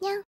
にゃん。